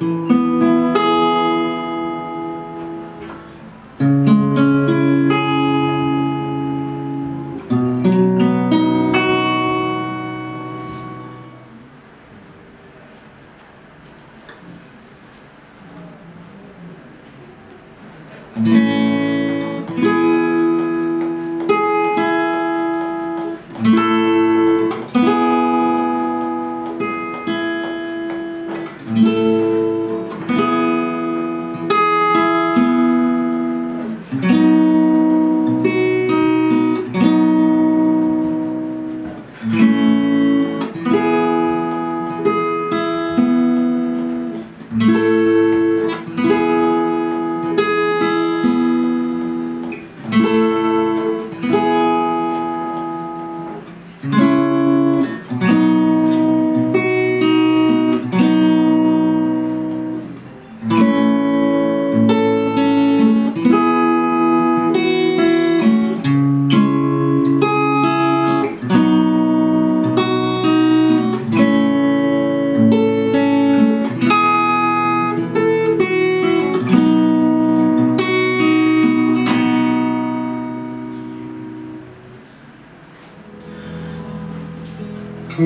thank mm -hmm. you I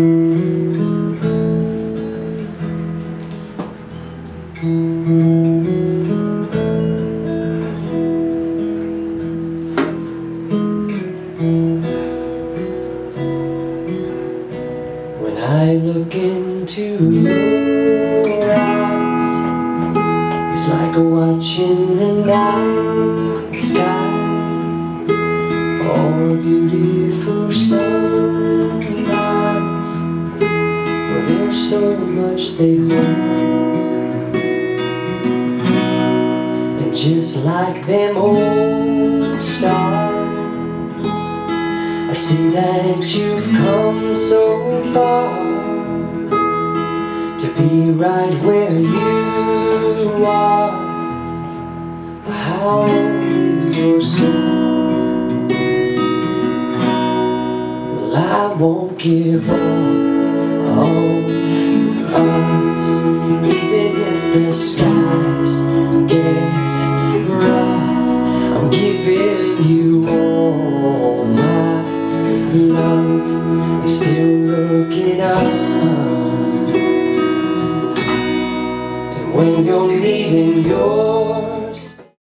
look into your eyes It's like watching the night sky. All beautiful sunrise so much they hold And just like them old stars I see that you've come so far To be right where you are How is your soul? Well, I won't give up on us Even if the skies get rough I'm giving you all my love. I'm still looking up. And when you're needing your